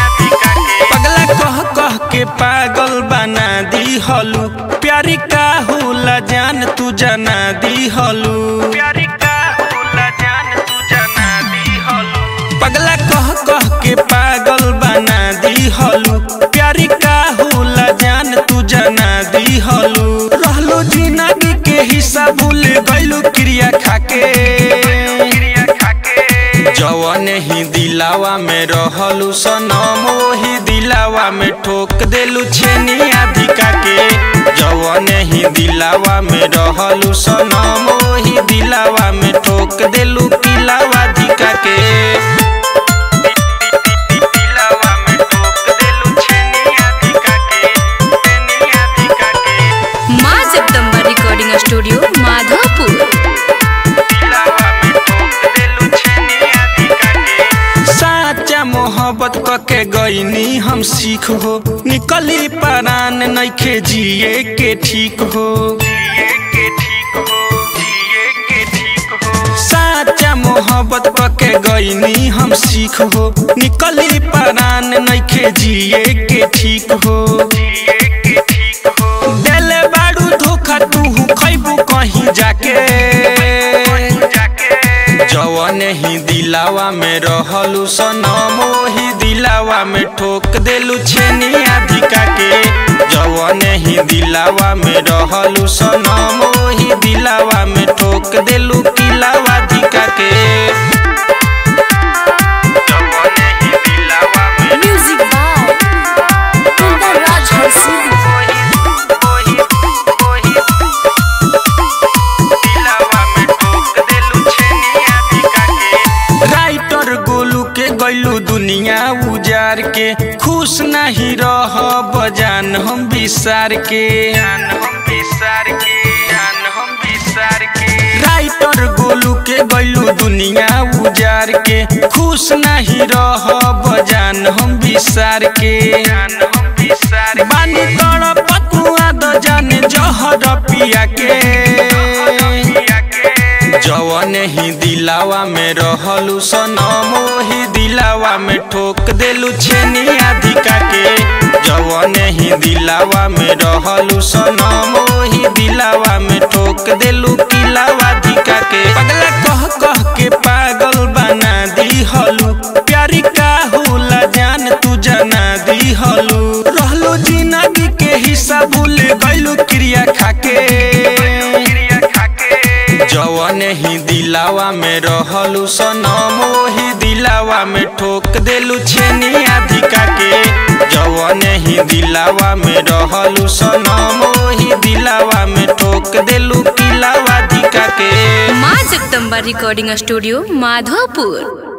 पगला कह कह के पागल बना दी हलू। प्यारी का होला जान तू जना दी हलू। प्यारी का होला जान दी हलू। पगला कह कह के पागल बना दी हलू। प्यारी का होला जान तू जना दी हलू। रहलो ज़िंदगी के हिस्सा भूल गइलू क्रिया खाके। क्रिया जवन ही दिलावा में रहलू सनम वही दिलावा में ठोक देलू छेनिया धिका के जवन ही दिलावा में रहलू सनम वही दिलावा में ठोक देलू किलावा धिका के स्टूडियो में गईनी हम सीख हो। निकली परान, नइखे जिए के ठीक हो। मोहब्बत पके गईनी हम सीख हो। निकली परान, नइखे जिए के जवन ही दिलावा में रहलू सनम ही दिलावा में ठोक देलू छेनी अधिका के। जवन ही दिलावा में रहलू सनम ही दिलावा में ठोक देलू उजार के खुश नहीं रह बजान हम विसार के जान हम विसार के जान हम विसार के राइटर गोलू के गैलू दुनिया उजार के खुश नहीं रह बजान हम विसार के जान हम विसार बानी तड़ पतुआ द जाने जहर पिया के जवन ही दिलावा में रहलू सनम वही दिलावा में ठोक देलू छेनिया धिका के। जवन ही दिलावा में रहलू सनम वही दिलावा में ठोक देलू किलावा धिका के। पगला कह कह के पागल बना दी हलू प्यारी का होला जान तू जना दी हलू रहलू ज़िंदगी के हिस्सा भूल जवन ही दिलावा में रहलू सनम वही दिलावा में ठोक देलू छेनी अधिका के। जवन ही दिलावा में रहलू सनम वही दिलावा में ठोक देलू किलावा अधिका के। माँ जगदम्बा रिकॉर्डिंग स्टूडियो माधोपुर